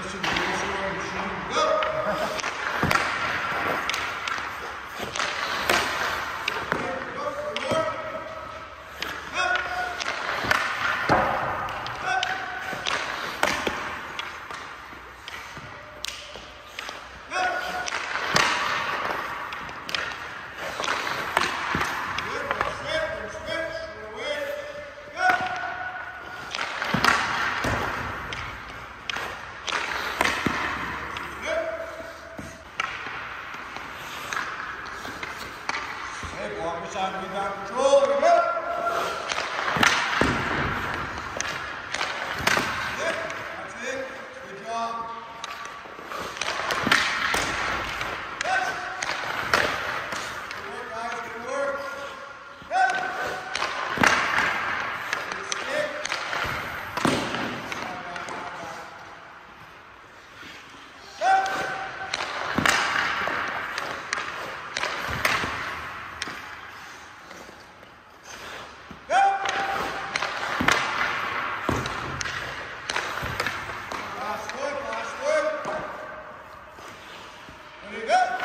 Mr. Wilson, go! Good job. Obrigado.